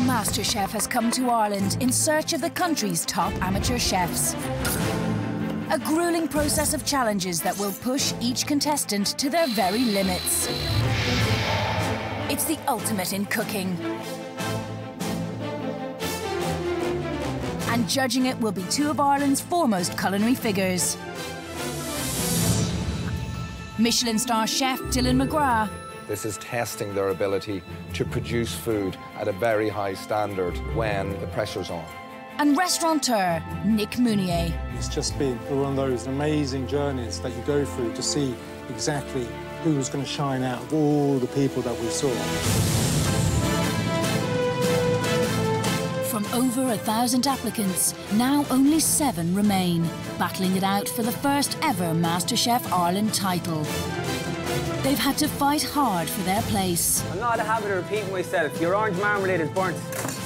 MasterChef has come to Ireland in search of the country's top amateur chefs. A grueling process of challenges that will push each contestant to their very limits. It's the ultimate in cooking. And judging it will be two of Ireland's foremost culinary figures. Michelin star chef Dylan McGrath This is testing their ability to produce food at a very high standard when the pressure's on. and restaurateur Nick Mounier. It's just been one of those amazing journeys that you go through to see exactly who's going to shine out of all the people that we saw. From over a thousand applicants, now only seven remain, battling it out for the first ever MasterChef Ireland title. They've had to fight hard for their place. I'm not in the habit of repeating myself. Your orange marmalade is burnt.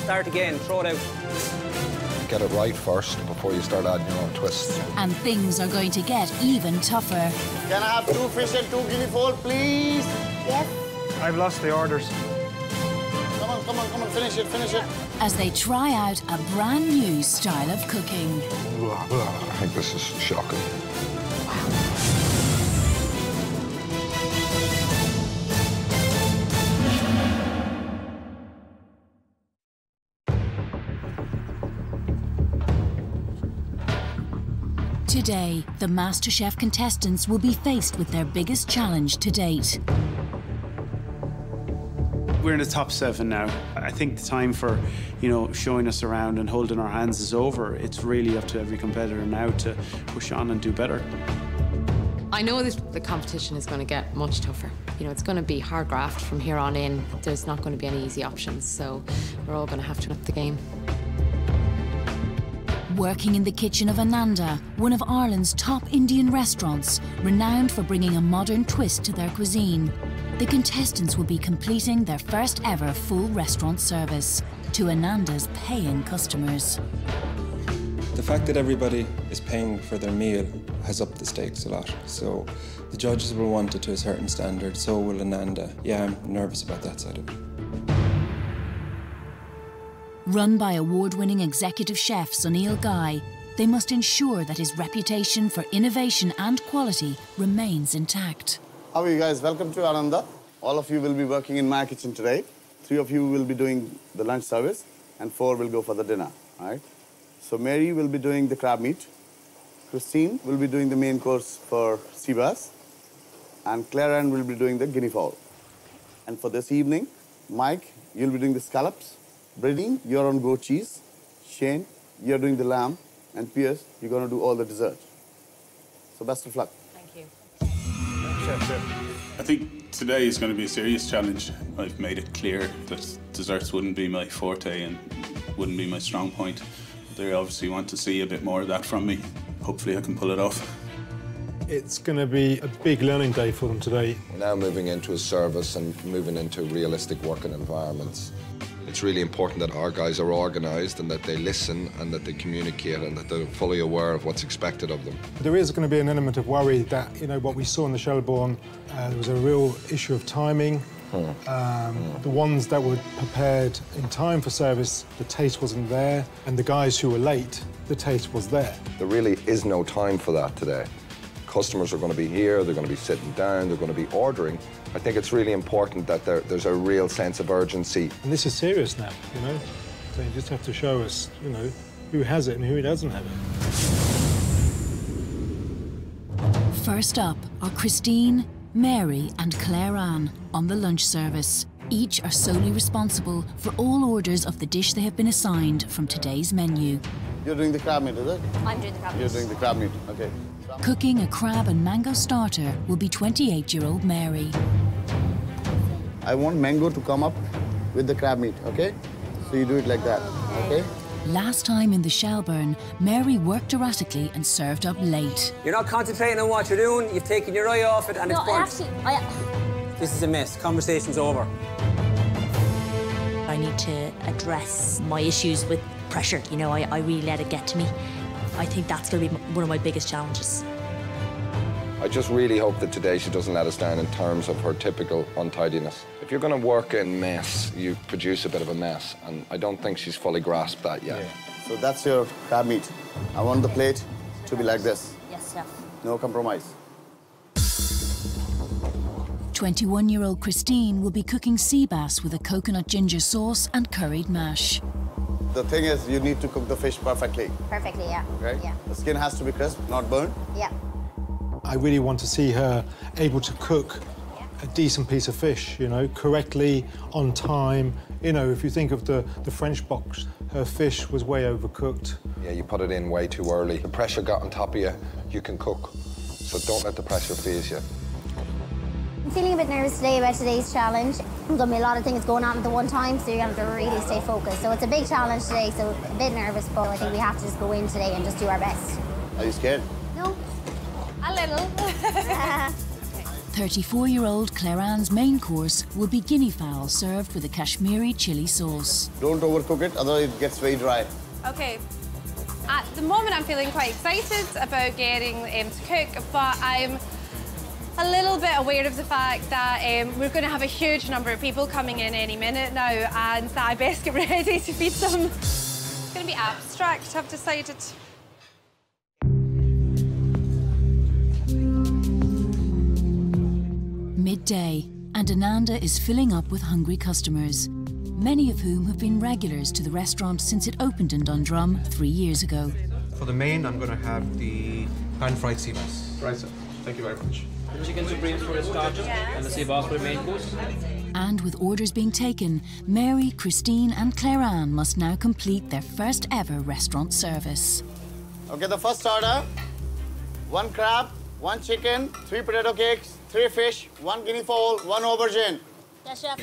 Start again, throw it out. Get it right first before you start adding your own twists. And things are going to get even tougher. Can I have two fish and two guinea fowl, please? Yes. I've lost the orders. Come on, come on, come on, finish it, finish it. as they try out a brand new style of cooking. I think this is shocking. Today, the MasterChef contestants will be faced with their biggest challenge to date. We're in the top seven now. I think the time for, you know, showing us around and holding our hands is over. It's really up to every competitor now to push on and do better. I know that the competition is going to get much tougher. You know, it's going to be hard graft from here on in. There's not going to be any easy options, so we're all going to have to up the game. Working in the kitchen of Ananda, one of Ireland's top Indian restaurants, renowned for bringing a modern twist to their cuisine, the contestants will be completing their first ever full restaurant service to Ananda's paying customers. The fact that everybody is paying for their meal has upped the stakes a lot. So the judges will want it to a certain standard, so will Ananda. Yeah, I'm nervous about that side of it. Run by award winning executive chef Sunil Ghai, they must ensure that his reputation for innovation and quality remains intact. How are you guys? Welcome to Ananda. All of you will be working in my kitchen today. Three of you will be doing the lunch service, and four will go for the dinner, all right? So Mary will be doing the crab meat. Christine will be doing the main course for sea bass. And Clare Anne will be doing the guinea fowl. And for this evening, Mike, you'll be doing the scallops. Bridin, you're on goat cheese. Shane, you're doing the lamb. And Pierce, you're going to do all the dessert. So best of luck. Thank you. I think today is going to be a serious challenge. I've made it clear that desserts wouldn't be my forte and wouldn't be my strong point. They obviously want to see a bit more of that from me. Hopefully I can pull it off. It's going to be a big learning day for them today. We're now moving into a service and moving into realistic working environments. It's really important that our guys are organised and that they listen and that they communicate and that they're fully aware of what's expected of them. There is going to be an element of worry that, you know, what we saw in the Shelbourne, uh, there was a real issue of timing. Um, The ones that were prepared in time for service, the taste wasn't there. And the guys who were late, the taste was there. There really is no time for that today. Customers are going to be here, they're going to be sitting down, they're going to be ordering. I think it's really important that there, there's a real sense of urgency. And this is serious now, you know? They just have to show us, you know, who has it and who doesn't have it. First up are Christine, Mary, and Clare Anne on the lunch service. Each are solely responsible for all orders of the dish they have been assigned from today's menu. You're doing the crab meat, is it? I'm doing the crab meat. You're doing the crab meat, okay. Cooking a crab and mango starter will be 28 year old Mary. I want mango to come up with the crab meat, okay? So you do it like that, okay? Last time in the Shelbourne, Mary worked erratically and served up late. You're not concentrating on what you're doing, you've taken your eye off it, and No, it's I burnt. actually, I, This is a mess. Conversation's over. I need to address my issues with pressure. You know, I, I really let it get to me. I think that's going to be one of my biggest challenges. I just really hope that today she doesn't let us down in terms of her typical untidiness. If you're going to work in mess, you produce a bit of a mess, and I don't think she's fully grasped that yet. So that's your crab meat. I want the plate to be like this. Yes, chef. No compromise. 21 year old Christine will be cooking sea bass with a coconut ginger sauce and curried mash. The thing is, you need to cook the fish perfectly, Perfectly, yeah. right? Yeah. The skin has to be crisp, not burnt. Yeah. I really want to see her able to cook a decent piece of fish, you know, correctly, on time. You know, if you think of the, the French box, her fish was way overcooked. Yeah, you put it in way too early. The pressure got on top of you, you can cook. So don't let the pressure faze you. I'm feeling a bit nervous today about today's challenge. There's going to be a lot of things going on at the one time, so you're going to have to really stay focused. So it's a big challenge today, so a bit nervous, but I think we have to just go in today and just do our best. Are you scared? No? A little. 34 year old Clare Anne's main course will be guinea fowl served with a Kashmiri chili sauce. Don't overcook it, otherwise it gets very dry. Okay. At the moment, I'm feeling quite excited about getting um, to cook, but I'm a little bit aware of the fact that um, we're going to have a huge number of people coming in any minute now, and that I best get ready to feed them. It's going to be abstract, I've decided. Midday, and Ananda is filling up with hungry customers, many of whom have been regulars to the restaurant since it opened in Dundrum three years ago. For the main, I'm going to have the pan-fried sea bass. Right, sir. Thank you very much. The chicken supreme for the starter and the sea for the main course. And with orders being taken, Mary, Christine, and Clare Anne must now complete their first ever restaurant service. Okay, the first order, one crab, one chicken, three potato cakes, three fish, one guinea fowl, one aubergine. Yes, chef.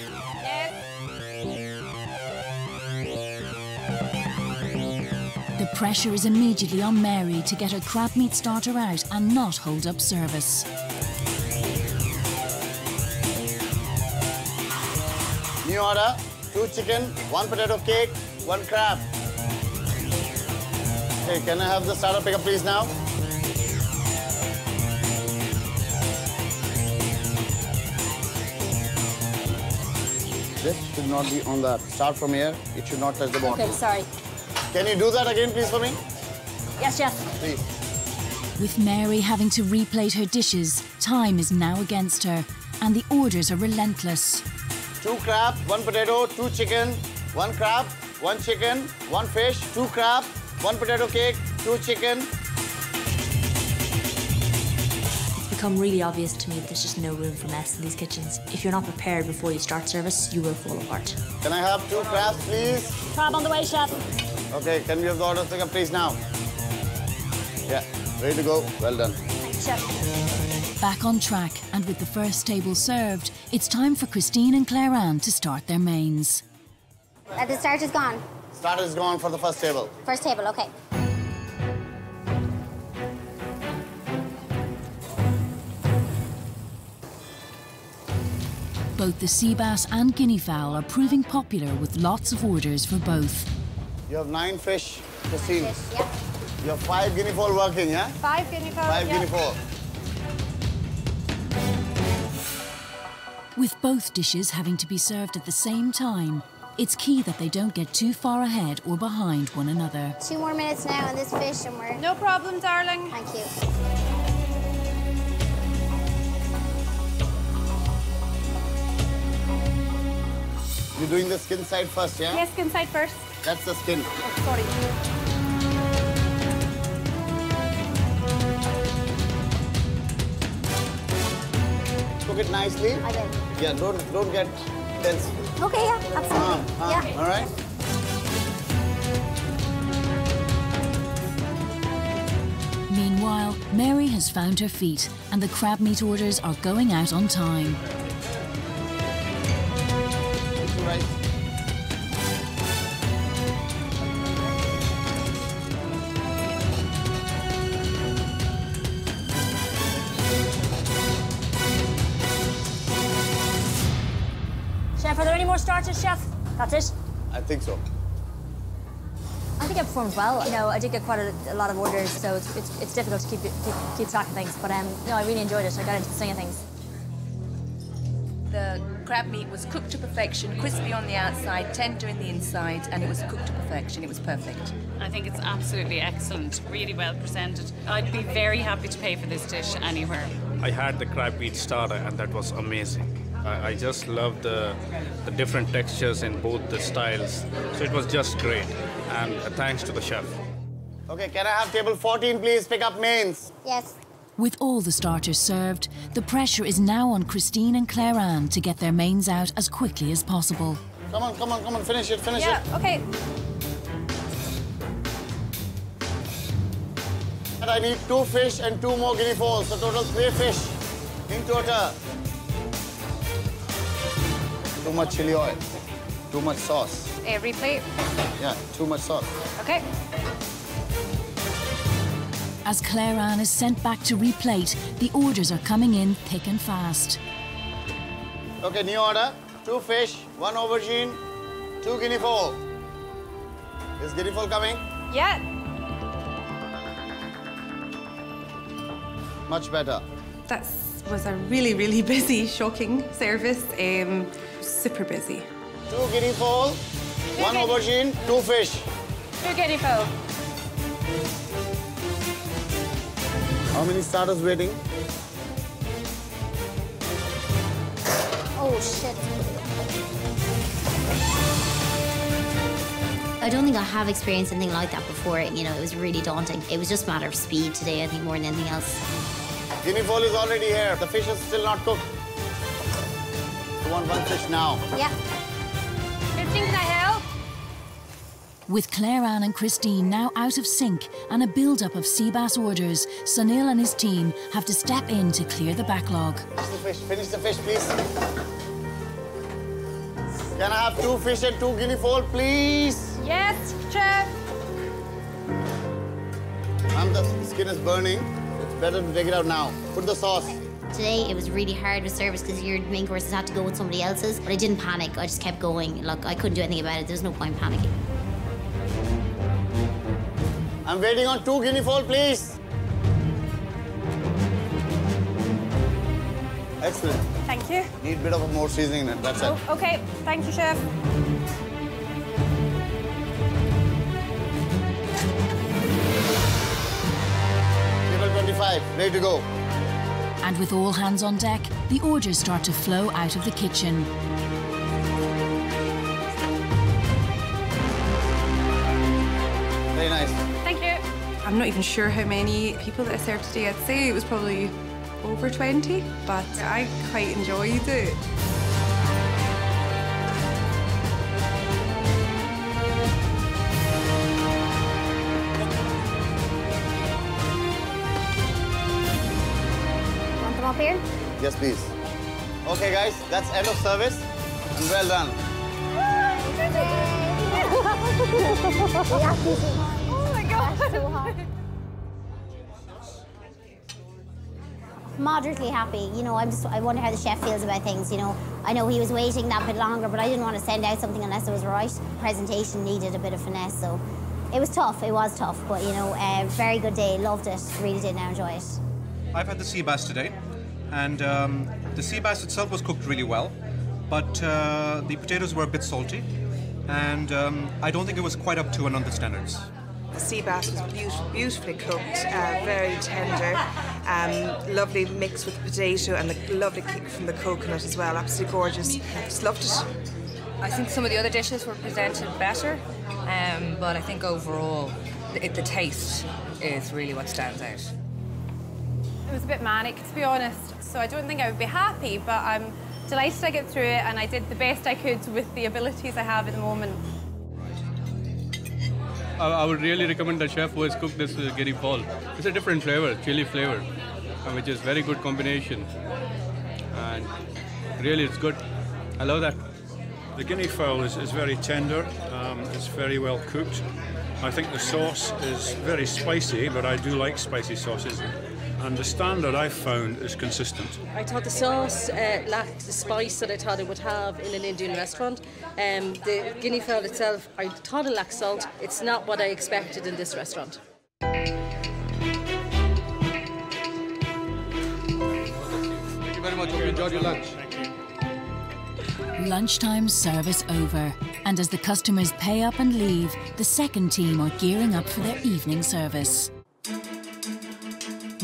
The pressure is immediately on Mary to get her crab meat starter out and not hold up service. New order, two chicken, one potato cake, one crab. Hey, can I have the starter pickup please now? This should not be on the start from here. It should not touch the bottom. Okay, sorry. Can you do that again, please, for me? Yes, chef. Please. With Mary having to replate her dishes, time is now against her, and the orders are relentless. Two crab, one potato, two chicken, one crab, one chicken, one fish, two crab, one potato cake, two chicken. It's become really obvious to me that there's just no room for mess in these kitchens. If you're not prepared before you start service, you will fall apart. Can I have two crabs, please? Crab on the way, chef. Okay, can we have the order pick up, please, now? Yeah, ready to go. Well done. Thanks, chef. Back on track, and with the first table served, it's time for Christine and Clare Anne to start their mains. Uh, the starter's gone. Starter is gone for the first table. First table, okay. Both the sea bass and guinea fowl are proving popular with lots of orders for both. You have nine fish, Christine. Fish, yeah. You have five guinea fowl working, yeah? Five guinea fowl. Five yeah. guinea fowl. With both dishes having to be served at the same time, it's key that they don't get too far ahead or behind one another. Two more minutes now on this fish, and we're. No problem, darling. Thank you. You're doing the skin side first, yeah? Yes, skin side first. That's the skin. Oh, sorry. Cook it nicely. I will. Yeah, don't don't get tense. Okay, yeah, absolutely. Ah, ah, yeah. All right. Meanwhile, Mary has found her feet, and the crab meat orders are going out on time. Chef, are there any more starters, chef? That's it. I think so. I think I performed well. You know, I did get quite a, a lot of orders, so it's, it's, it's difficult to keep, keep, keep track of things. But um, no, I really enjoyed it. I got into the swing of things. The crab meat was cooked to perfection, crispy on the outside, tender in the inside, and it was cooked to perfection. It was perfect. I think it's absolutely excellent, really well presented. I'd be very happy to pay for this dish anywhere. I had the crab meat starter, and that was amazing. I, I just love the, the different textures in both the styles. So it was just great. And uh, thanks to the chef. Okay, can I have table 14, please? Pick up mains. Yes. With all the starters served, the pressure is now on Christine and Clare Anne to get their mains out as quickly as possible. Come on, come on, come on, finish it, finish yeah, it. okay. And I need two fish and two more guinea fowls, so total three fish in total. Too much chili oil, too much sauce. Every plate. Yeah, too much sauce. Okay. As Clare Anne is sent back to replate, the orders are coming in thick and fast. Okay, new order. Two fish, one aubergine, two guinea fowl. Is guinea fowl coming? Yeah. Much better. That was a really, really busy, shocking service. Um, super busy. Two guinea fowl, one aubergine, two fish. Two guinea fowl. How many starters waiting? Oh, shit. I don't think I have experienced anything like that before. You know, it was really daunting. It was just a matter of speed today, I think, more than anything else. Guinea fowl is already here. The fish is still not cooked. You want one fish now? Yeah. Christine, can I help? With Clare Anne and Christine now out of sync and a build-up of sea bass orders, Sunil and his team have to step in to clear the backlog. Finish the fish. Finish the fish, please. Can I have two fish and two guinea fowl, please? Yes, chef. Ma'am, the skin is burning. It's better to take it out now. Put the sauce. Today it was really hard with service because your main courses had to go with somebody else's, but I didn't panic. I just kept going. Look, I couldn't do anything about it. There's no point panicking. I'm waiting on two guinea fowl, please. Excellent. Thank you. Need a bit of more seasoning in it. That's Oh, it. okay. Thank you, chef. Table 25, ready to go. And with all hands on deck, the orders start to flow out of the kitchen. Very nice. Thank you. I'm not even sure how many people that I served today. I'd say it was probably over 20, but I quite enjoyed it. Want them up here? Yes, please. Okay, guys, that's end of service. And well done. Oh my god. Moderately happy. You know, I'm just, I wonder how the chef feels about things. You know, I know he was waiting that bit longer, but I didn't want to send out something unless it was right. Presentation needed a bit of finesse, so it was tough. It was tough, but you know, uh, very good day. Loved it. Really did now enjoy it. I've had the sea bass today, and um, the sea bass itself was cooked really well, but uh, the potatoes were a bit salty, and um, I don't think it was quite up to another standards. The sea bass was beaut- beautifully cooked, uh, very tender, um, lovely mix with the potato and the lovely kick from the coconut as well. Absolutely gorgeous. Just loved it. I think some of the other dishes were presented better, um, but I think overall the, the taste is really what stands out. It was a bit manic, to be honest, so I don't think I would be happy, but I'm delighted I get through it and I did the best I could with the abilities I have at the moment. I, I would really recommend the chef who has cooked this uh, guinea fowl. It's a different flavor, chili flavor, uh, which is very good combination. And really, it's good. I love that. The guinea fowl is, is very tender. Um, it's very well cooked. I think the sauce is very spicy, but I do like spicy sauces. And the standard I've found is consistent. I thought the sauce uh, lacked the spice that I thought it would have in an Indian restaurant. Um, the guinea fowl itself, I thought it lacked salt. It's not what I expected in this restaurant. Thank you very much. Hope you enjoyed your lunch. Lunchtime service over, and as the customers pay up and leave, the second team are gearing up for their evening service.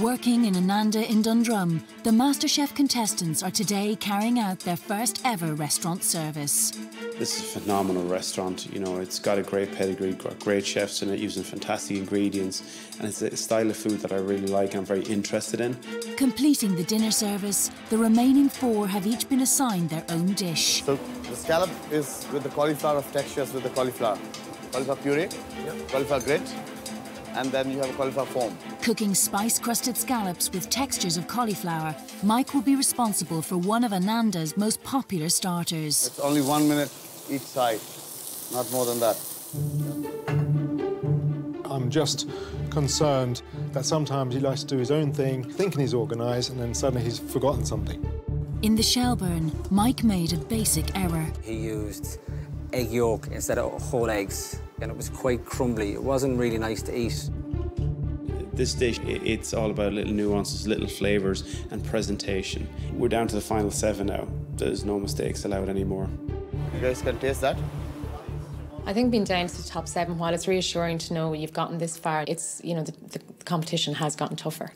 Working in Ananda in Dundrum, the MasterChef contestants are today carrying out their first ever restaurant service. This is a phenomenal restaurant. You know, it's got a great pedigree, got great chefs in it, using fantastic ingredients, and it's a style of food that I really like and I'm very interested in. Completing the dinner service, the remaining four have each been assigned their own dish. So the scallop is with the cauliflower of textures with the cauliflower. Cauliflower puree, cauliflower grit, and then you have a cauliflower foam. Cooking spice-crusted scallops with textures of cauliflower, Mike will be responsible for one of Ananda's most popular starters. It's only one minute each side, not more than that. I'm just concerned that sometimes he likes to do his own thing, thinking he's organised, and then suddenly he's forgotten something. In the Shelbourne, Mike made a basic error. He used egg yolk instead of whole eggs, and it was quite crumbly. It wasn't really nice to eat. This dish, it's all about little nuances, little flavours, and presentation. We're down to the final seven now. There's no mistakes allowed anymore. You guys can taste that. I think being down to the top seven, while it's reassuring to know you've gotten this far, it's, you know, the, the competition has gotten tougher.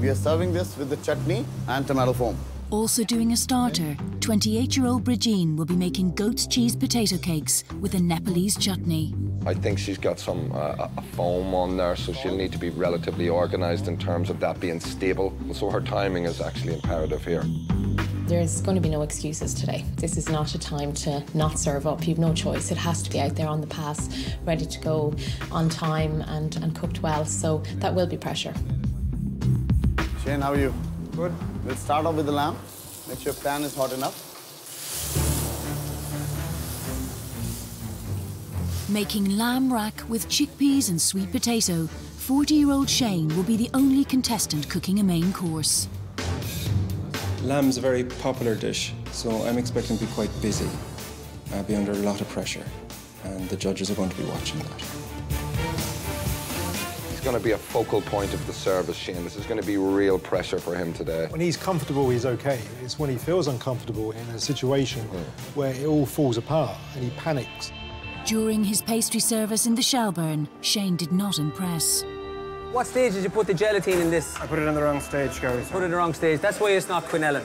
We are serving this with the chutney and tomato foam. Also doing a starter, 28-year-old Brigitte will be making goat's cheese potato cakes with a Nepalese chutney. I think she's got some uh, a foam on there, so she'll need to be relatively organised in terms of that being stable. So her timing is actually imperative here. There's going to be no excuses today. This is not a time to not serve up. You've no choice. It has to be out there on the pass, ready to go on time and, and cooked well. So that will be pressure. Shane, how are you? Good. We'll start off with the lamb. Make sure pan is hot enough. Making lamb rack with chickpeas and sweet potato, 40-year-old Shane will be the only contestant cooking a main course. Lamb's a very popular dish, so I'm expecting to be quite busy. I'll be under a lot of pressure, and the judges are going to be watching that. It's going to be a focal point of the service, Shane. This is going to be real pressure for him today. When he's comfortable, he's okay. It's when he feels uncomfortable in a situation hmm. where it all falls apart and he panics. During his pastry service in the Shelbourne, Shane did not impress. What stage did you put the gelatine in this? I put it in the wrong stage, Gary. Put it in the wrong stage. That's why it's not quinellan.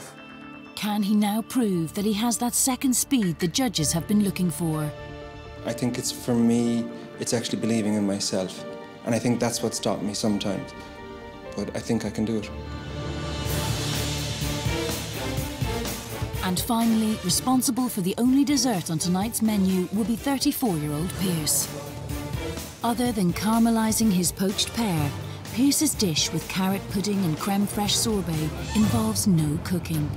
Can he now prove that he has that second speed the judges have been looking for? I think it's for me, it's actually believing in myself. And I think that's what stopped me sometimes. But I think I can do it. And finally, responsible for the only dessert on tonight's menu will be 34-year-old Pierce. Other than caramelising his poached pear, Pierce's dish with carrot pudding and creme fraiche sorbet involves no cooking.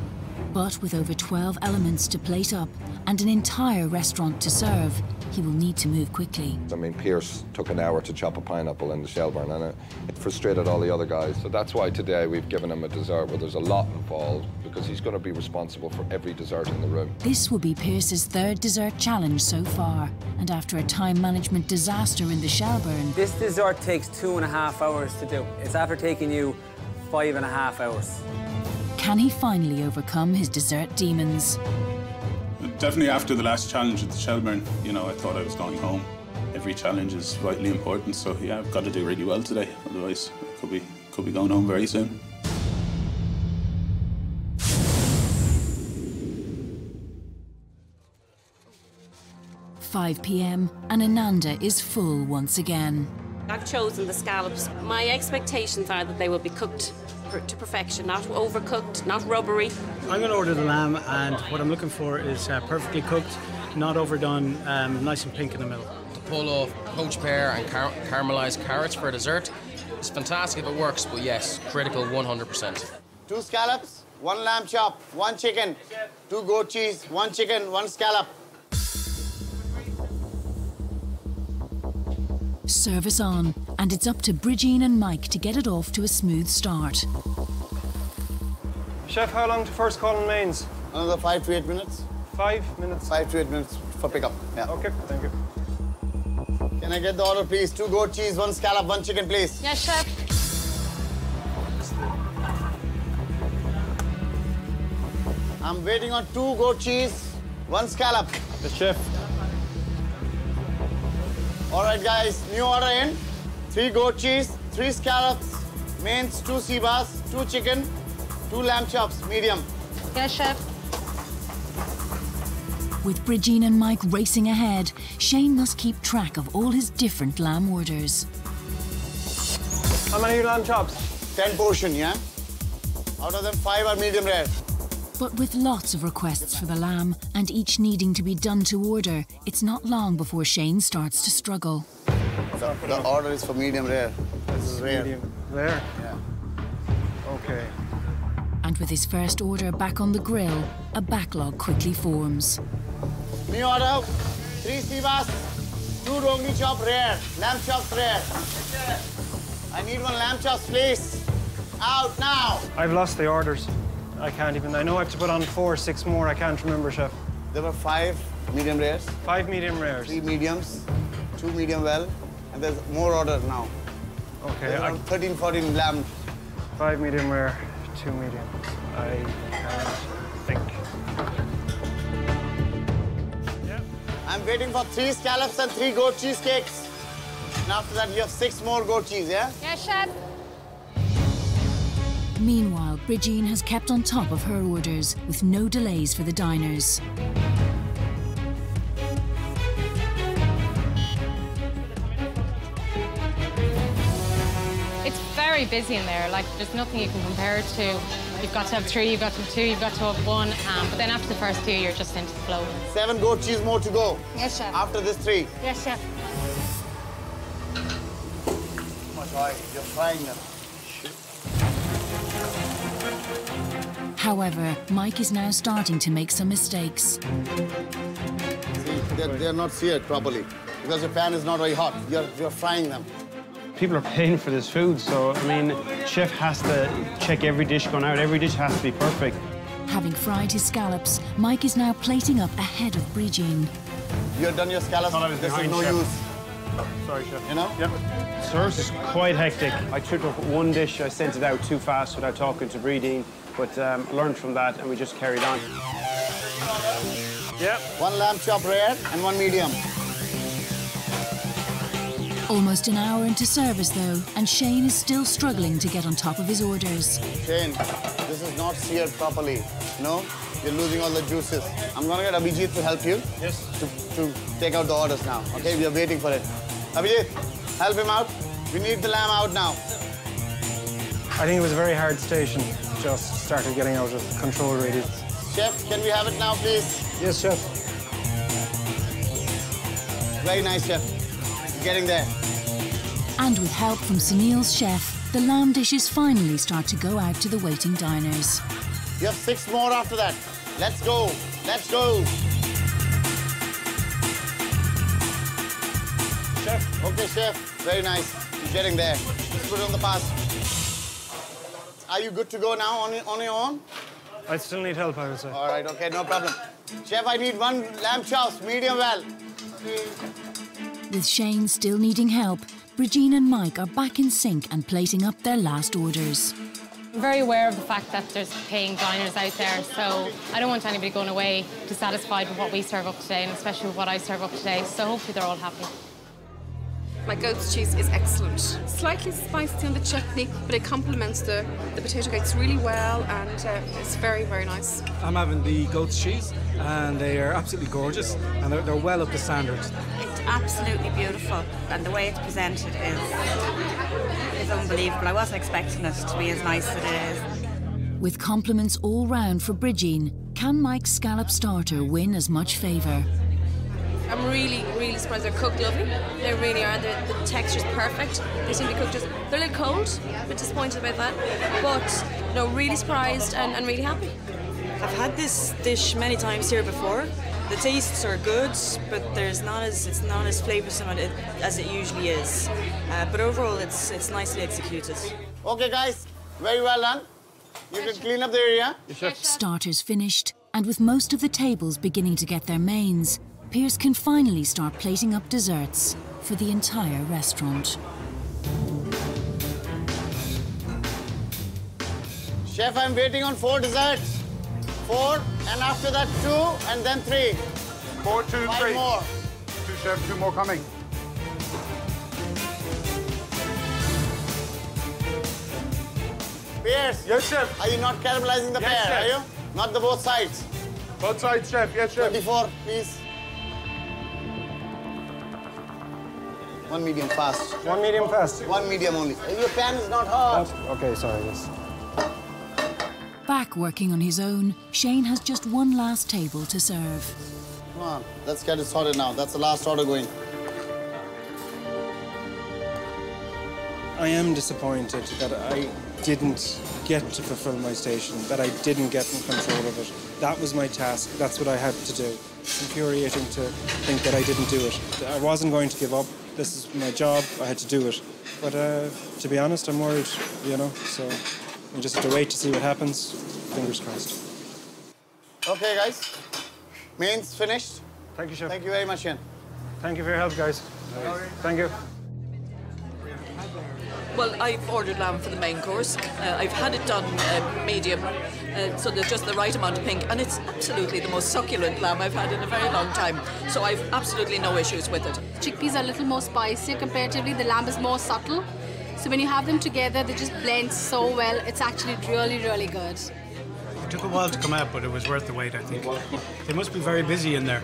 But with over 12 elements to plate up and an entire restaurant to serve, he will need to move quickly. I mean, Pierce took an hour to chop a pineapple in the Shelbourne, and it, it frustrated all the other guys. So that's why today we've given him a dessert where there's a lot involved, because he's going to be responsible for every dessert in the room. This will be Pierce's third dessert challenge so far, and after a time management disaster in the Shelbourne, This dessert takes two and a half hours to do. It's after taking you five and a half hours. can he finally overcome his dessert demons? Definitely after the last challenge at the Shelbourne, you know, I thought I was going home. Every challenge is vitally important, so yeah, I've got to do really well today. Otherwise, I could be could be going home very soon. 5 p.m. and Ananda is full once again. I've chosen the scallops. My expectations are that they will be cooked per- to perfection, not overcooked, not rubbery. I'm going to order the lamb, and what I'm looking for is uh, perfectly cooked, not overdone, um, nice and pink in the middle. To pull off poached pear and car- caramelized carrots for dessert is fantastic if it works, but yes, critical 100%. Two scallops, one lamb chop, one chicken, two goat cheese, one chicken, one scallop. Service on, and it's up to Bridin and Mike to get it off to a smooth start. Chef, how long to first call on mains? Another five to eight minutes. Five minutes? Five to eight minutes for pickup. Yeah. Okay, thank you. Can I get the order, please? Two goat cheese, one scallop, one chicken, please. Yes, chef. I'm waiting on two goat cheese, one scallop. The chef. All right, guys, new order in. Three goat cheese, three scallops, mains, two sea bass, two chicken, two lamb chops, medium. Yes, chef. With Bridin and Mike racing ahead, Shane must keep track of all his different lamb orders. How many lamb chops? Ten portion, yeah? Out of them, five are medium rare. But with lots of requests for the lamb and each needing to be done to order, it's not long before Shane starts to struggle. So the order is for medium rare. This is rare. Medium rare? Yeah. Okay. And with his first order back on the grill, a backlog quickly forms. New order, three sea bass, two rongni chop rare, lamb chops rare. I need one lamb chops, please. Out now. I've lost the orders. I can't even. I know I have to put on four, six more. I can't remember, chef. There were five medium rares. Five medium rares. Three mediums, two medium well, and there's more orders now. Okay. There's I, around 13, 14 lamb. five medium rare, two mediums. I can't think. I'm waiting for three scallops and three goat cheesecakes. And after that, you have six more goat cheese, yeah? Yes, chef. Meanwhile, Bridin has kept on top of her orders with no delays for the diners. It's very busy in there. Like, there's nothing you can compare it to. You've got to have three, you've got to have two, you've got to have one. Um, but then after the first two, you're just into the flow. Seven goat cheese more to go. Yes, chef. After this three. Yes, chef. Much oil. You're frying them. However, Mike is now starting to make some mistakes. See, they're, they're not seared properly because your pan is not very hot. You're, you're frying them. People are paying for this food, so I mean, chef has to check every dish going out. Every dish has to be perfect. Having fried his scallops, Mike is now plating up ahead of Bridin. You're done your scallops. Thought I was this is no chef. use. Sorry, chef. You know? Yep. Service is quite hectic. I took up one dish, I sent it out too fast without talking to Bridin, but um, learned from that and we just carried on. Yep. One lamb chop rare and one medium. Almost an hour into service, though, and Shane is still struggling to get on top of his orders. Shane, this is not seared properly. No? You're losing all the juices. I'm gonna get Abhijit to help you. Yes. To, to take out the orders now. Okay, we are waiting for it. Abhijit, help him out. We need the lamb out now. I think it was a very hard station. Just started getting out of control, really. Chef, can we have it now, please? Yes, chef. Very nice, chef. Getting there. And with help from Sunil's chef, the lamb dishes finally start to go out to the waiting diners. You have six more after that. Let's go. Let's go. Chef. Okay, chef. Very nice. You're getting there. Let's put it on the pass. Are you good to go now on, on your own? I still need help, I would say. All right, okay, no problem. Chef, I need one lamb chops, medium well. With Shane still needing help, Bridin and Mike are back in sync and plating up their last orders. I'm very aware of the fact that there's paying diners out there, so I don't want anybody going away dissatisfied with what we serve up today, and especially with what I serve up today. So hopefully they're all happy. My goat's cheese is excellent. Slightly spicy on the chutney, but it complements the, the potato cakes really well and uh, it's very, very nice. I'm having the goat's cheese, and they are absolutely gorgeous, and they're, they're well up to standard. It's absolutely beautiful, and the way it's presented is is unbelievable. I wasn't expecting it to be as nice as it is. With compliments all round for Bridin, can Mike's scallop starter win as much favour? I'm really, really surprised. They're cooked lovely. They really are. The, the texture's perfect. They seem to be cooked just. They're a little cold. A bit disappointed about that. But no, really surprised and, and really happy. I've had this dish many times here before, The tastes are good, but there's not as it's not as flavoursome as it usually is. Uh, but overall, it's it's nicely executed. Okay, guys, very well done. You can clean up the area. Starters finished, and with most of the tables beginning to get their mains, Pierce can finally start plating up desserts for the entire restaurant. Chef, I'm waiting on four desserts. Four, and after that two, and then three. Four, two, Five three. more. Two, chef, two more coming. Pierce. Yes, chef. Are you not caramelizing the Yes, pear, chef. are you? Not the both sides. Both sides, chef. Yes, chef. 24, please. One medium fast. One medium fast. One medium only. Your pan is not hot. Okay, sorry, yes. Back working on his own, Shane has just one last table to serve. Come on, let's get it sorted now. That's the last order going. I am disappointed that I didn't get to fulfill my station, that I didn't get in control of it. That was my task. That's what I had to do. It's infuriating to think that I didn't do it. I wasn't going to give up. This is my job. I had to do it. But uh, to be honest, I'm worried, you know, so we just have to wait to see what happens. Fingers crossed. Okay, guys. Mains finished. Thank you, chef. Thank you very much, Ian. Thank you for your help, guys. Thank you. Well, I've ordered lamb for the main course. Uh, I've had it done uh, medium, uh, so there's just the right amount of pink, and it's absolutely the most succulent lamb I've had in a very long time. So I've absolutely no issues with it. Chickpeas are a little more spicier comparatively. The lamb is more subtle. So when you have them together, they just blend so well. It's actually really, really good. It took a while to come out, but it was worth the wait, I think. They must be very busy in there.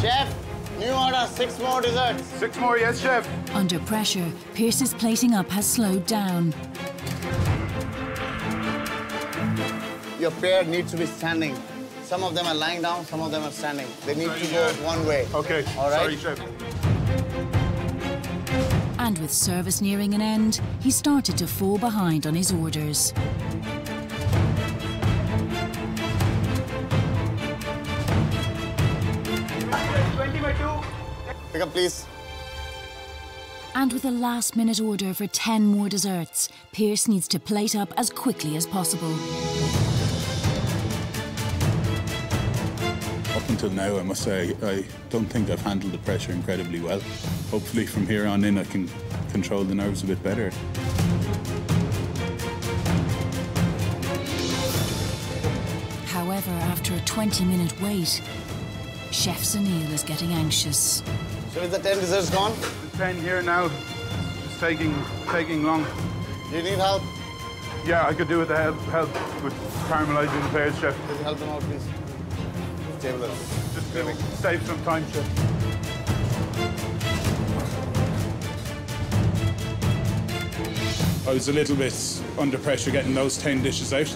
Chef, new order, six more desserts. Six more, yes, chef. Under pressure, Pierce's plating up has slowed down. Your pear needs to be standing. Some of them are lying down, some of them are standing. They need to go one way. Okay. All right? Sorry, chef. And with service nearing an end, he started to fall behind on his orders. Pick up, please. And with a last minute order for 10 more desserts, Pierce needs to plate up as quickly as possible. Up until now, I must say, I don't think I've handled the pressure incredibly well. Hopefully, from here on in, I can control the nerves a bit better. However, after a 20 minute wait, Chef Sunil is getting anxious. So is the 10 desserts gone? The ten here now. It's taking taking long. Do you need help? Yeah, I could do with the help, help with caramelizing the pears, chef. Could you help them out, please? Table it. Just save some time, chef. I was a little bit under pressure getting those 10 dishes out.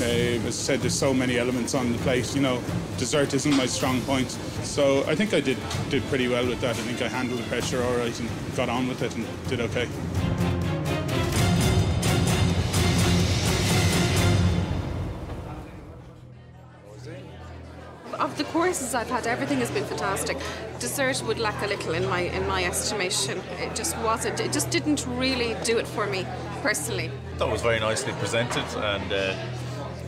Uh, as I said, there's so many elements on the plate. You know, dessert isn't my strong point. So I think I did, did pretty well with that. I think I handled the pressure all right and got on with it and did okay. Of the courses I've had, everything has been fantastic. Dessert would lack a little in my in my estimation. It just wasn't. It just didn't really do it for me personally. thought it was very nicely presented and uh,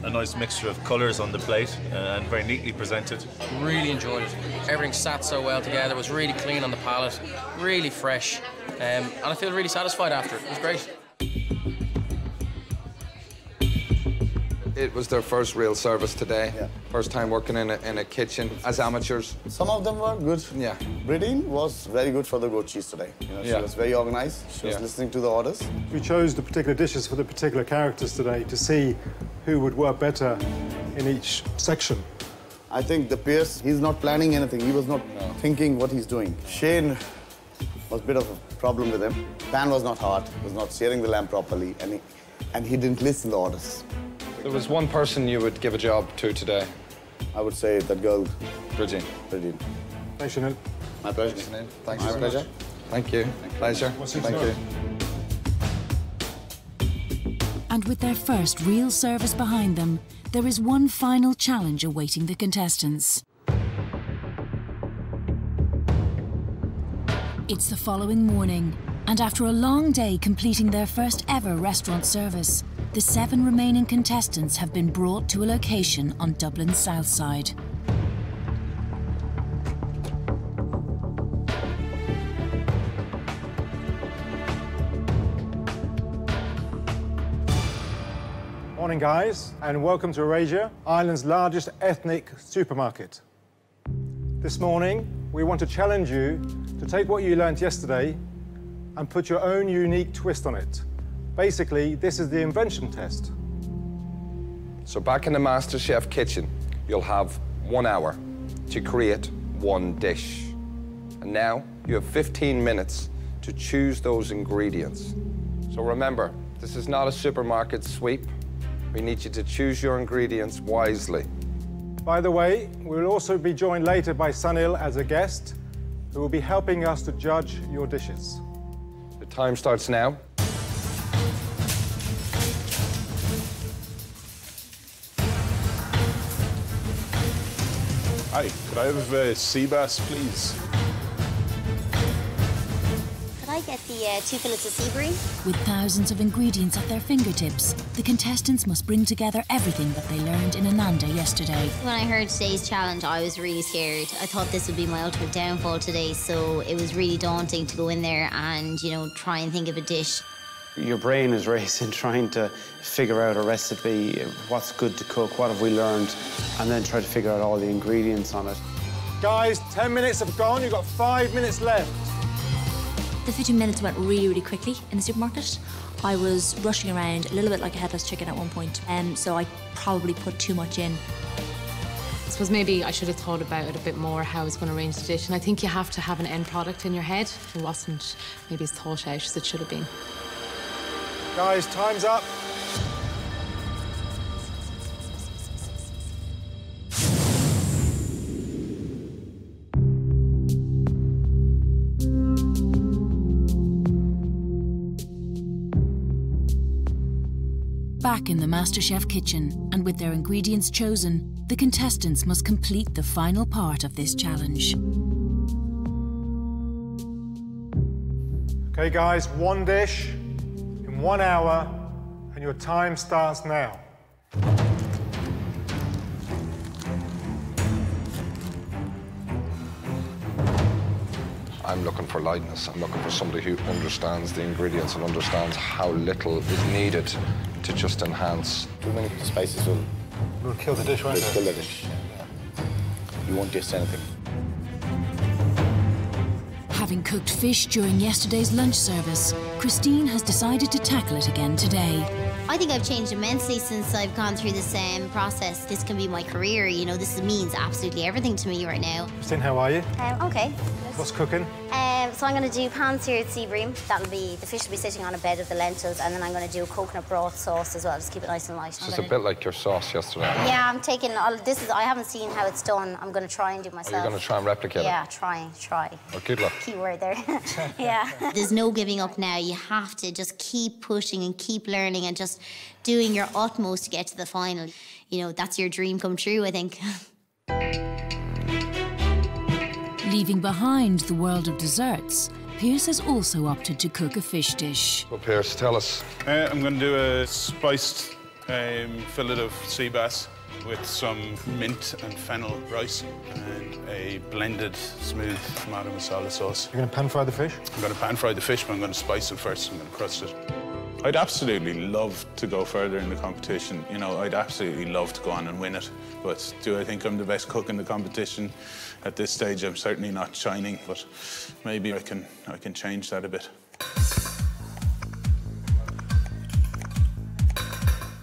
a nice mixture of colours on the plate uh, and very neatly presented. Really enjoyed it. Everything sat so well together. It was really clean on the palate, really fresh, um, and I feel really satisfied after it. It was great. It was their first real service today. First time working in a, in a kitchen as amateurs. Some of them were good. Yeah. Bridin was very good for the goat cheese today. You know, she Yeah. was very organized. She was Yeah. listening to the orders. We chose the particular dishes for the particular characters today to see who would work better in each section. I think the Pierce, he's not planning anything. He was not thinking what he's doing. Shane was a bit of a problem with him. Pan was not hot, was not searing the lamb properly, and he, and he didn't listen to the orders there was one person you would give a job to today. I would say that girl. Bridin. Bridin. Thanks, Sunil. My pleasure. Thanks, Thanks My pleasure. Thank you. Thank you. Pleasure. Thank you. And with their first real service behind them, there is one final challenge awaiting the contestants. It's the following morning, and after a long day completing their first ever restaurant service, the seven remaining contestants have been brought to a location on Dublin's south side. Morning, guys, and welcome to Eurasia, Ireland's largest ethnic supermarket. This morning, we want to challenge you to take what you learnt yesterday and put your own unique twist on it. Basically, this is the invention test. So back in the MasterChef kitchen, you'll have one hour to create one dish. And now you have 15 minutes to choose those ingredients. So remember, this is not a supermarket sweep. We need you to choose your ingredients wisely. By the way, we'll also be joined later by Sunil as a guest, who will be helping us to judge your dishes. The time starts now. Hi, could I have a sea bass, please? Could I get the uh, two fillets of sea bream? With thousands of ingredients at their fingertips, the contestants must bring together everything that they learned in Ananda yesterday. When I heard today's challenge, I was really scared. I thought this would be my ultimate downfall today, so it was really daunting to go in there and, you know, try and think of a dish. Your brain is racing trying to figure out a recipe, what's good to cook, what have we learned, and then try to figure out all the ingredients on it. Guys, 10 minutes have gone, you've got five minutes left. The 15 minutes went really, really quickly in the supermarket. I was rushing around a little bit like a headless chicken at one point, and um, so I probably put too much in. I suppose maybe I should have thought about it a bit more, how I was going to arrange the dish. And I think you have to have an end product in your head. It wasn't maybe as thought out as it should have been. Guys, time's up. Back in the MasterChef kitchen, and with their ingredients chosen, the contestants must complete the final part of this challenge. Okay, guys, one dish one hour, and your time starts now. I'm looking for lightness. I'm looking for somebody who understands the ingredients and understands how little is needed to just enhance. Too many spices will... Will kill the dish, won't it? kill the dish. You won't taste anything. Having cooked fish during yesterday's lunch service, Christine has decided to tackle it again today. I think I've changed immensely since I've gone through the same process. This can be my career, you know, this means absolutely everything to me right now. Christine, how are you? Um, okay. What's cooking? Um, so I'm going to do pan-seared sea bream. That'll be, the fish will be sitting on a bed of the lentils, and then I'm going to do a coconut broth sauce as well, just keep it nice and light. It's gonna... a bit like your sauce yesterday. Yeah, I'm taking, all, this is, I haven't seen how it's done. I'm going to try and do myself. Are you going to try and replicate yeah, it? Yeah, try, try. Well, good luck. Keyword there. yeah. There's no giving up now. You have to just keep pushing and keep learning and just doing your utmost to get to the final. You know, that's your dream come true, I think. Leaving behind the world of desserts, Pierce has also opted to cook a fish dish. Well, Pierce, tell us. Uh, I'm going to do a spiced um, fillet of sea bass with some mint and fennel rice and a blended smooth tomato masala sauce. You're going to pan fry the fish? I'm going to pan fry the fish, but I'm going to spice it first. I'm going to crust it. I'd absolutely love to go further in the competition. You know, I'd absolutely love to go on and win it. But do I think I'm the best cook in the competition? At this stage, I'm certainly not shining, but maybe I can, I can change that a bit.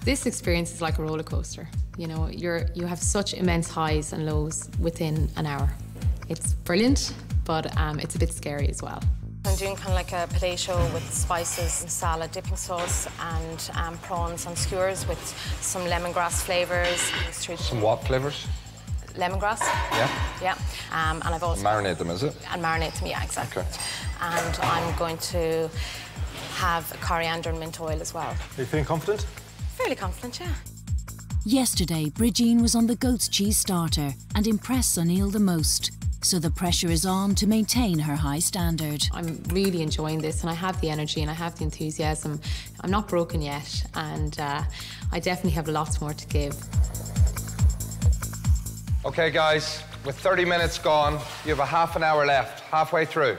This experience is like a roller coaster. You know, you're, you have such immense highs and lows within an hour. It's brilliant, but um, it's a bit scary as well. I'm doing kind of like a potato with spices and salad dipping sauce and um, prawns on skewers with some lemongrass flavours. Some what flavours? Lemongrass. Yeah? Yeah. Um, and I've also... Marinate them, is it? And marinate them, yeah, exactly. Okay. And I'm going to have coriander and mint oil as well. Are you feeling confident? Fairly confident, yeah. Yesterday, Bridin was on the goat's cheese starter and impressed Sunil the most. so the pressure is on to maintain her high standard. I'm really enjoying this and I have the energy and I have the enthusiasm. I'm not broken yet and uh, I definitely have lots more to give. Okay, guys, with 30 minutes gone, you have a half an hour left, halfway through.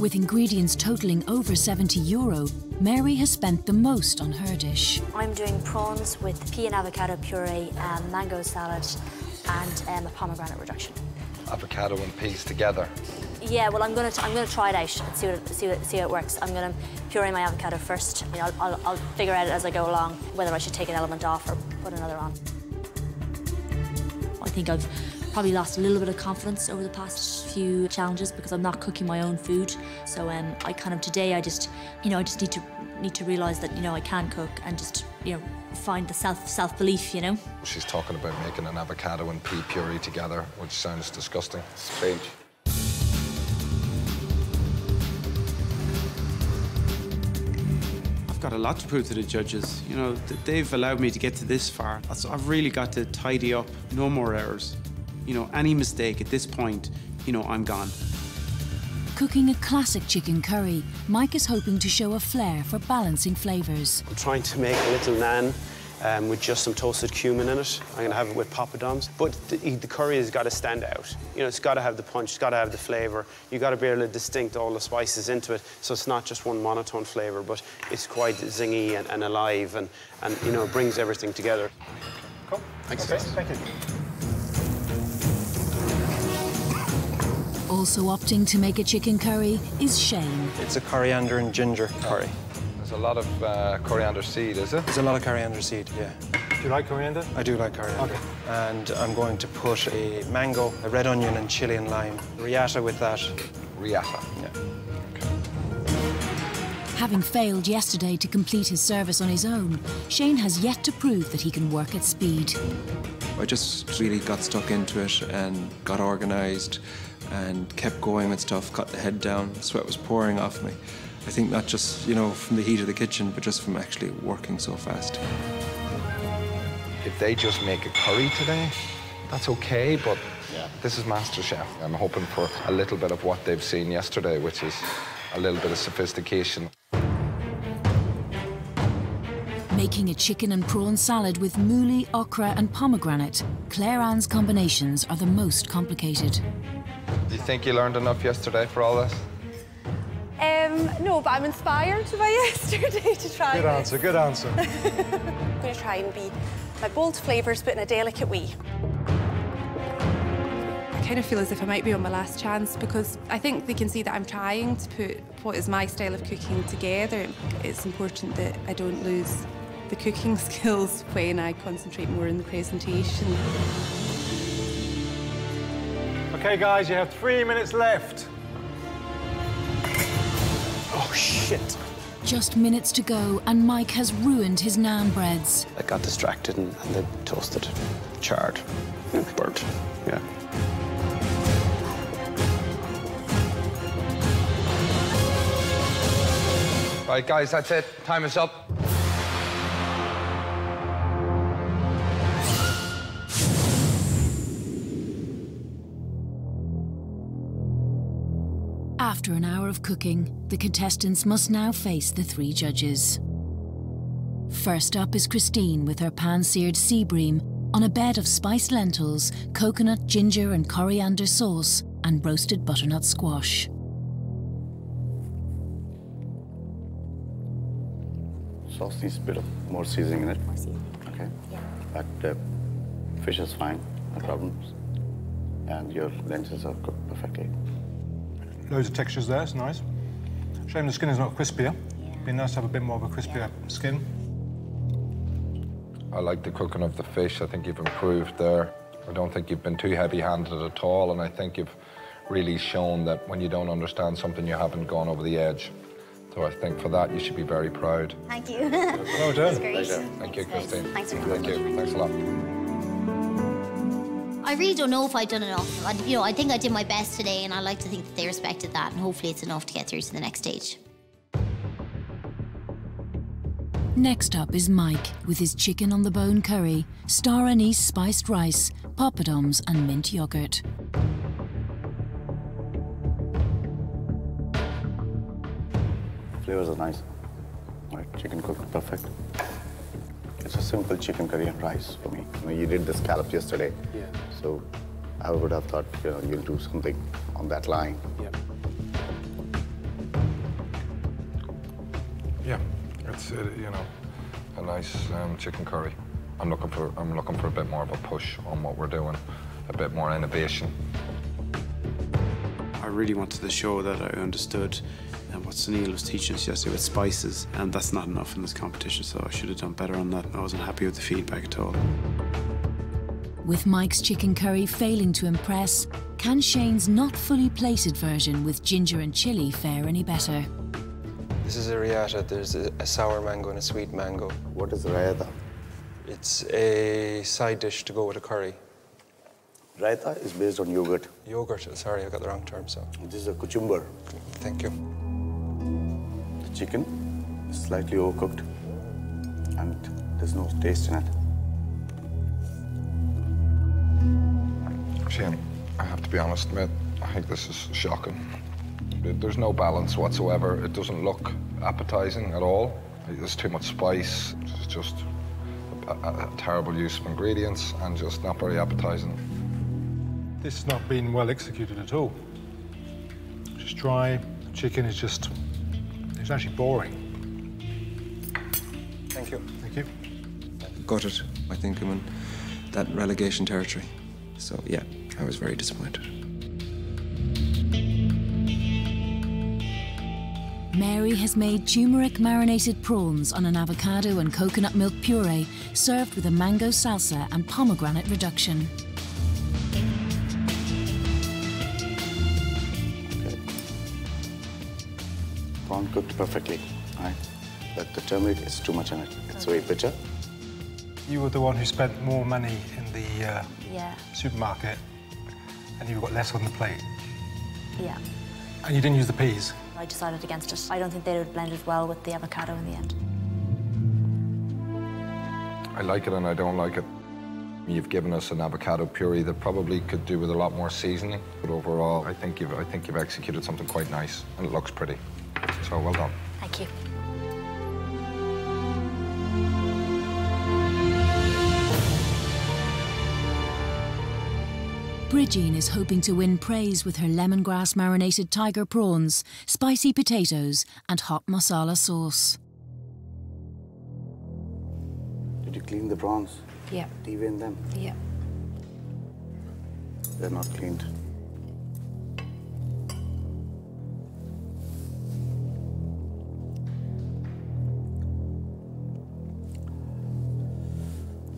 With ingredients totaling over 70 euro, Mary has spent the most on her dish. I'm doing prawns with pea and avocado puree, um, mango salad, and um, a pomegranate reduction. Avocado and peas together. Yeah, well, I'm gonna I'm gonna try it out and see what see what, see how it works. I'm gonna puree my avocado first. I mean, I'll, I'll, I'll figure out as I go along whether I should take an element off or put another on. I think I've probably lost a little bit of confidence over the past few challenges because I'm not cooking my own food. So um, I kind of today I just you know I just need to need to realize that you know I can cook and just you know find the self self belief. You know. She's talking about making an avocado and pea puree together, which sounds disgusting. Strange. I've got a lot to prove to the judges. You know, th- they've allowed me to get to this far. So I've really got to tidy up. No more errors. You know, any mistake at this point, you know, I'm gone. Cooking a classic chicken curry, Mike is hoping to show a flair for balancing flavours. I'm trying to make a little naan um, with just some toasted cumin in it. I'm going to have it with poppadoms. But the, the curry has got to stand out. You know, it's got to have the punch, it's got to have the flavour. You've got to be able to distinct all the spices into it, so it's not just one monotone flavour, but it's quite zingy and, and alive and, and, you know, brings everything together. Cool. Thanks. Okay, thank you. Also opting to make a chicken curry is Shane. It's a coriander and ginger curry. There's a lot of uh, coriander seed, is it? There's a lot of coriander seed, yeah. Do you like coriander? I do like coriander. Okay. And I'm going to put a mango, a red onion, and chili and lime. Riata with that. Riata. Yeah. Okay. Having failed yesterday to complete his service on his own, Shane has yet to prove that he can work at speed. I just really got stuck into it and got organised and kept going and stuff, got the head down, sweat was pouring off me. I think not just, you know, from the heat of the kitchen, but just from actually working so fast. If they just make a curry today, that's okay, but this is MasterChef. I'm hoping for a little bit of what they've seen yesterday, which is a little bit of sophistication. Making a chicken and prawn salad with mooli, okra, and pomegranate, Clare Anne's combinations are the most complicated. Do you think you learned enough yesterday for all this? Um, no, but I'm inspired by yesterday to try Good this. answer, good answer. I'm going to try and be my bold flavours, but in a delicate way. I kind of feel as if I might be on my last chance because I think they can see that I'm trying to put what is my style of cooking together. It's important that I don't lose the cooking skills when I concentrate more on the presentation. Okay, guys, you have three minutes left. Oh, shit. Just minutes to go, and Mike has ruined his naan breads. I got distracted and, and then toasted, charred, burnt. Yeah. Right, guys, that's it. Time is up. After an hour of cooking, the contestants must now face the three judges. First up is Christine with her pan-seared sea bream on a bed of spiced lentils, coconut, ginger and coriander sauce and roasted butternut squash. Sauce needs a bit of more seasoning in it. More seasoning. Okay. Yeah. But uh, fish is fine, no problems. And your lentils are cooked perfectly. Loads of textures there, it's nice. Shame the skin is not crispier. Would be nice to have a bit more of a crispier skin. I like the cooking of the fish. I think you've improved there. I don't think you've been too heavy-handed at all, and I think you've really shown that when you don't understand something, you haven't gone over the edge. So I think for that, you should be very proud. Thank you. Well done. That's great. Thank you, Christine. Thanks very Thank you. Thanks a lot. I really don't know if I've done enough. I, you know, I think I did my best today, and I like to think that they respected that, and hopefully it's enough to get through to the next stage. Next up is Mike with his chicken on the bone curry, star anise spiced rice, poppadoms, and mint yogurt. Flavors are nice. Right, chicken cooked perfect. It's a simple chicken curry and rice for me. You, know, you did the scallop yesterday. Yeah. So I would have thought, you know, you'll do something on that line. Yeah. Yeah, it's uh, you know a nice um, chicken curry. I'm looking for I'm looking for a bit more of a push on what we're doing, a bit more innovation. I really wanted to show that I understood and what Sunil was teaching us yesterday with spices, and that's not enough in this competition, so I should have done better on that. I wasn't happy with the feedback at all. With Mike's chicken curry failing to impress, can Shane's not fully plated version with ginger and chilli fare any better? This is a riata. There's a, a sour mango and a sweet mango. What is raita? It's a side dish to go with a curry. Raita is based on yogurt. Yogurt. Sorry, I got the wrong term. So. This is a cucumber. Thank you. The chicken is slightly overcooked, and there's no taste in it. Shane, I have to be honest, mate. I think this is shocking. There's no balance whatsoever. It doesn't look appetizing at all. There's too much spice. It's just a, a, a terrible use of ingredients and just not very appetizing. This has not been well executed at all. Just dry. The chicken is just. It's actually boring. Thank you. Thank you. Gutted. I think I'm in that relegation territory. So yeah, I was very disappointed. Mary has made turmeric marinated prawns on an avocado and coconut milk puree, served with a mango salsa and pomegranate reduction. Cooked perfectly, right? But the turmeric is too much in it. It's very bitter. You were the one who spent more money in the uh, Yeah. supermarket, and you've got less on the plate. Yeah. And you didn't use the peas. I decided against it. I don't think they would blend it well with the avocado in the end. I like it and I don't like it. You've given us an avocado puree that probably could do with a lot more seasoning, but overall, I think you've I think you've executed something quite nice and it looks pretty. So well done. Thank you. Bridin is hoping to win praise with her lemongrass marinated tiger prawns, spicy potatoes, and hot masala sauce. Did you clean the prawns? Yeah. Devein them? Yeah. They're not cleaned.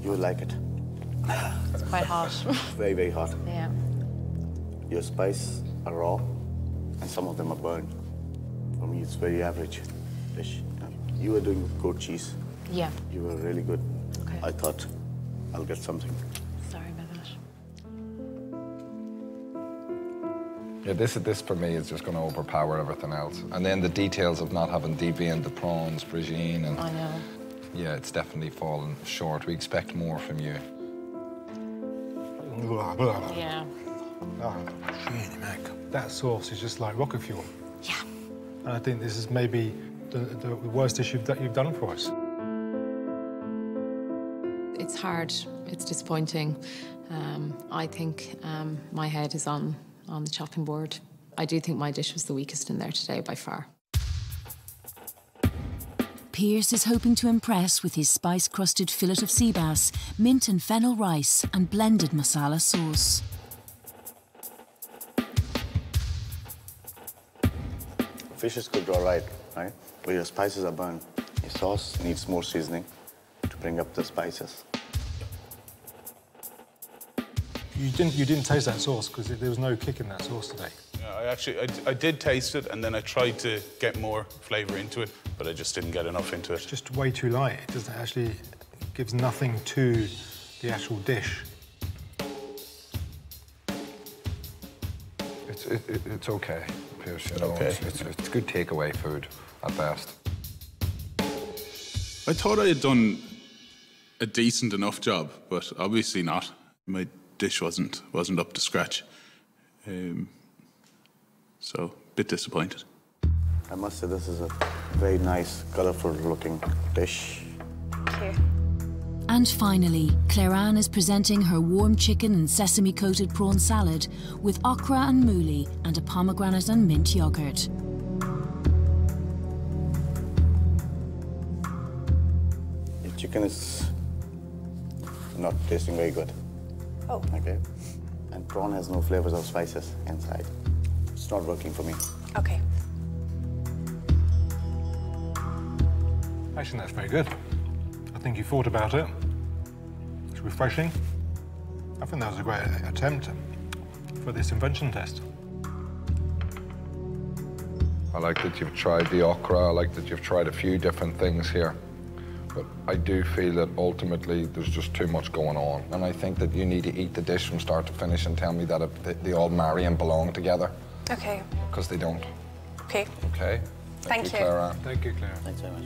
You will like it. It's quite hot. Very, very hot. yeah. Your spice are raw, and some of them are burned. For me, it's very average dish. You were doing goat cheese. Yeah. You were really good. Okay. I thought I'll get something. Sorry about that. Yeah, this this for me is just going to overpower everything else. And then the details of not having deveined the prawns, Bridin, and I know. Yeah, it's definitely fallen short. We expect more from you. Yeah. Oh, Mac. That sauce is just like rocket fuel. Yeah. And I think this is maybe the, the worst dish you've, that you've done for us. It's hard. It's disappointing. Um, I think um, my head is on on the chopping board. I do think my dish was the weakest in there today by far. Pierce is hoping to impress with his spice crusted fillet of sea bass, mint and fennel rice, and blended masala sauce. Fish is cooked all right, right? But your spices are burned. Your sauce needs more seasoning to bring up the spices. You didn't, you didn't taste that sauce because there was no kick in that sauce today. Yeah, I actually, I, I did taste it, and then I tried to get more flavour into it, but I just didn't get enough into it. It's just way too light. It doesn't actually it gives nothing to the actual dish. It's it, it, it's okay, Pierce. You know, Okay. it's, it's, it's good takeaway food at best. I thought I had done a decent enough job, but obviously not. My dish wasn't wasn't up to scratch. Um, so, a bit disappointed. I must say this is a very nice, colourful looking dish. Thank you. And finally, Clare Anne is presenting her warm chicken and sesame coated prawn salad with okra and mouli and a pomegranate and mint yogurt. The chicken is not tasting very good. Oh. Okay. And prawn has no flavors of spices inside. It's not working for me. Okay. I think that's very good. I think you thought about it. It's refreshing. I think that was a great attempt for this invention test. I like that you've tried the okra. I like that you've tried a few different things here. But I do feel that ultimately there's just too much going on. And I think that you need to eat the dish from start to finish and tell me that it, they, they all marry and belong together. Okay. Because they don't. Okay. Okay? Thank you. Clara. Thank you, Clara. Thanks very much.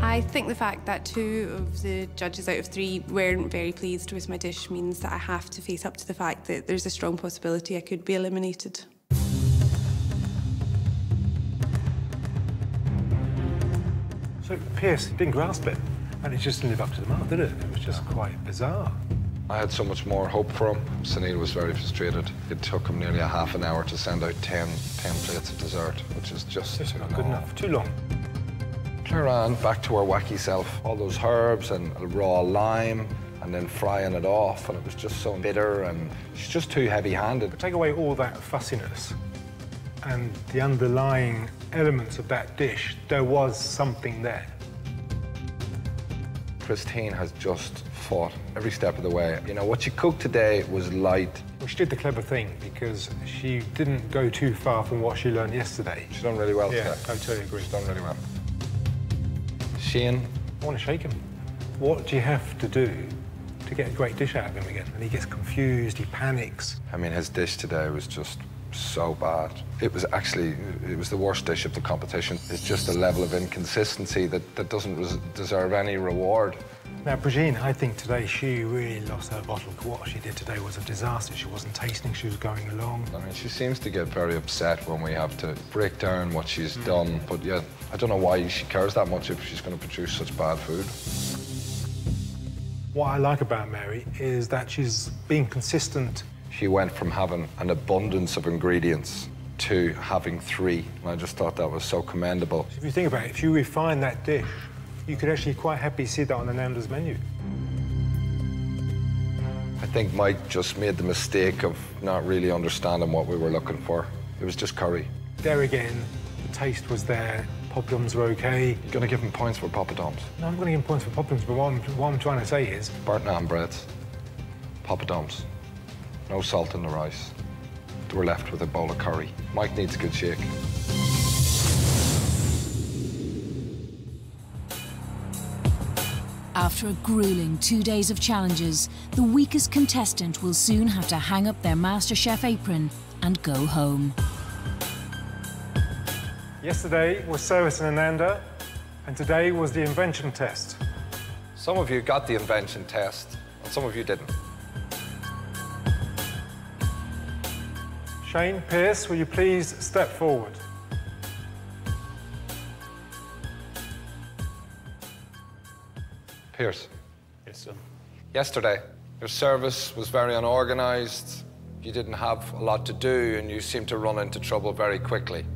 I think the fact that two of the judges out of three weren't very pleased with my dish means that I have to face up to the fact that there's a strong possibility I could be eliminated. So, Pierce didn't grasp it, and it just didn't live up to the mark, did it? It was just quite bizarre. I had so much more hope for him. Sunil was very frustrated. It took him nearly a half an hour to send out 10, 10 plates of dessert, which is just not good enough. Too long. Clare Anne, back to her wacky self. All those herbs and raw lime, and then frying it off, and it was just so bitter, and she's just too heavy-handed. Take away all that fussiness and the underlying elements of that dish, there was something there. Christine has just fought every step of the way. You know, what she cooked today was light. Well, she did the clever thing because she didn't go too far from what she learned yesterday. She's done really well Yeah, today. I totally agree. She's done really well. Shane, I want to shake him. What do you have to do to get a great dish out of him again? And he gets confused, he panics. I mean, his dish today was just so bad. It was actually, it was the worst dish of the competition. It's just a level of inconsistency that, that doesn't res- deserve any reward. Now, Bridin, I think today she really lost her bottle. What she did today was a disaster. She wasn't tasting, she was going along. I mean, she seems to get very upset when we have to break down what she's hmm. done. But yeah, I don't know why she cares that much if she's going to produce such bad food. What I like about Mary is that she's being consistent. She went from having an abundance of ingredients to having three. And I just thought that was so commendable. If you think about it, if you refine that dish, you could actually quite happily see that on the Ananda's menu. I think Mike just made the mistake of not really understanding what we were looking for. It was just curry. There again, the taste was there, poppadoms were okay. You're going to give him points for poppadoms. No, I'm going to give him points for poppadoms, but what I'm, what I'm trying to say is... Burnt naan breads, poppadoms, no salt in the rice. We're left with a bowl of curry. Mike needs a good shake. After a grueling two days of challenges, the weakest contestant will soon have to hang up their MasterChef apron and go home. Yesterday was service in Ananda, and today was the invention test. Some of you got the invention test, and some of you didn't. Shane Pierce, will you please step forward? Pierce, Yes, sir. yesterday, your service was very unorganized. You didn't have a lot to do, and you seemed to run into trouble very quickly.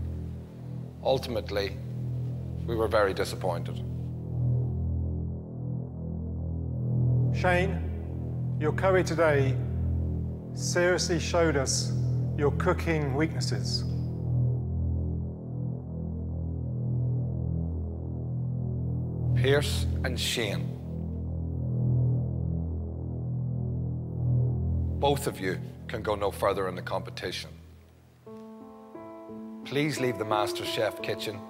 Ultimately, we were very disappointed. Shane, your curry today seriously showed us your cooking weaknesses. Pierce and Shane. Both of you can go no further in the competition. Please leave the Master Chef kitchen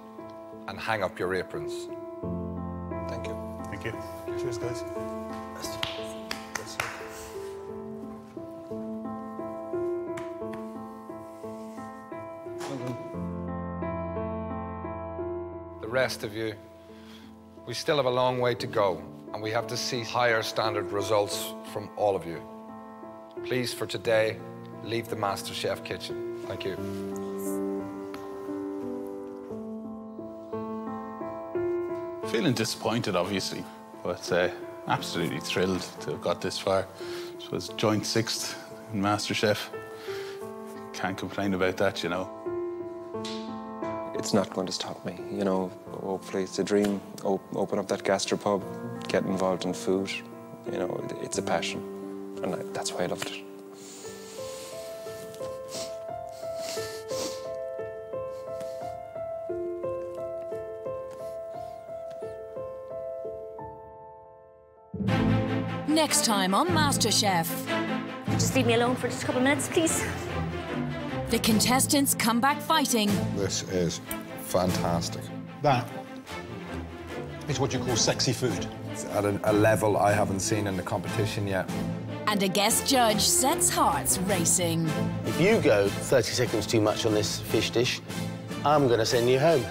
and hang up your aprons. Thank you. Thank you. Cheers, guys. The best of you. We still have a long way to go, and we have to see higher standard results from all of you. Please, for today, leave the MasterChef kitchen. Thank you. Feeling disappointed, obviously, but uh, absolutely thrilled to have got this far. It was joint sixth in MasterChef. Can't complain about that, you know. It's not going to stop me, you know. Hopefully, it's a dream. O open up that gastropub, get involved in food. You know, it's a passion, and I, that's why I loved it. Next time on MasterChef. Just leave me alone for just a couple of minutes, please. The contestants come back fighting. This is fantastic. That is what you call sexy food. It's at a, a level I haven't seen in the competition yet. And a guest judge sets hearts racing. If you go 30 seconds too much on this fish dish, I'm going to send you home.